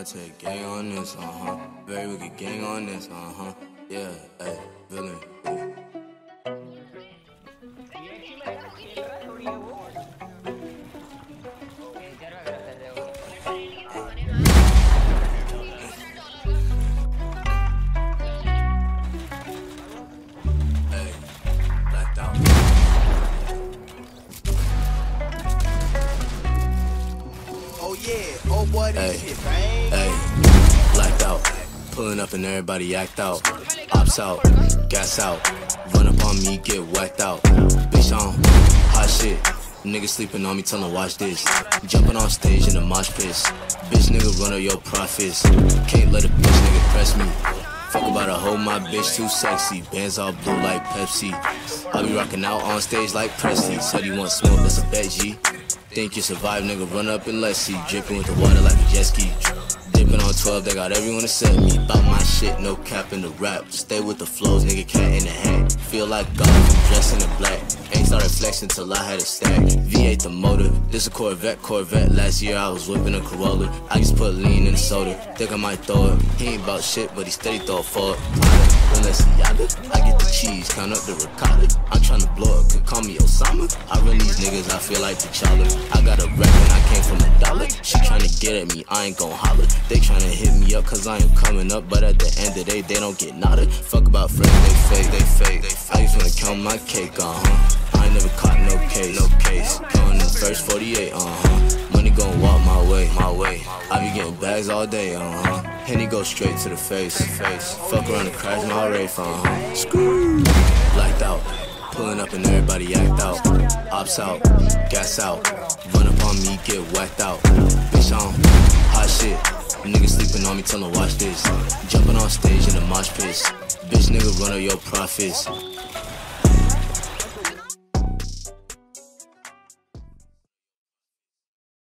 I take gang on this, uh huh. Very wicked gang on this, uh huh. Yeah, hey, villain. Hey, Oh yeah, oh boy, this Hey. shit, man. Hey, blacked out. Pulling up and everybody act out. Ops out, gas out. Run up on me, get whacked out. Bitch on, hot shit. Nigga sleeping on me, tell 'em watch this. Jumping on stage in a mosh pit. Bitch nigga run up your profits. Can't let a bitch nigga press me. Fuck about a hoe, my bitch too sexy. Bands all blue like Pepsi. I be rocking out on stage like Presley. Said you want smoke, that's a bet, G. Think you survive, nigga, run up and let's see. Dripping with the water like a jet ski. Dipping on 12, they got everyone to set me. About my shit, no cap in the rap. Stay with the flows, nigga, cat in the hat. Feel like God, dressed in black. Ain't started flexing till I had a stack. V8 the motor, this a Corvette, Corvette. Last year I was whipping a Corolla. I just put lean in the soda. Think I might throw it. He ain't about shit, but he steady throw it I get the cheese, count up the ricotta. I'm tryna blow up, could call me Osama. I run these niggas, I feel like T'Challa. I got a record, I came from a dollar. She get at me, I ain't gon' holler. They tryna hit me up, cause I am coming up. But at the end of the day, they don't get nada. Fuck about friends, they fake, they fake. They fake. I just wanna count my cake, uh huh. I ain't never caught no case, no case. Going in the first 48, uh huh. Money gon' walk my way, my way. I be getting bags all day, uh huh. Henny go straight to the face, face. Fuck around and crash my rate, uh huh. Screw. Blacked out. Pulling up and everybody act out. Ops out, gas out. Run up on me, get whacked out. On, hot shit. Niggas sleeping on me, tell 'em watch this. Jumping on stage in the mosh pit. Bitch nigga run up your profits.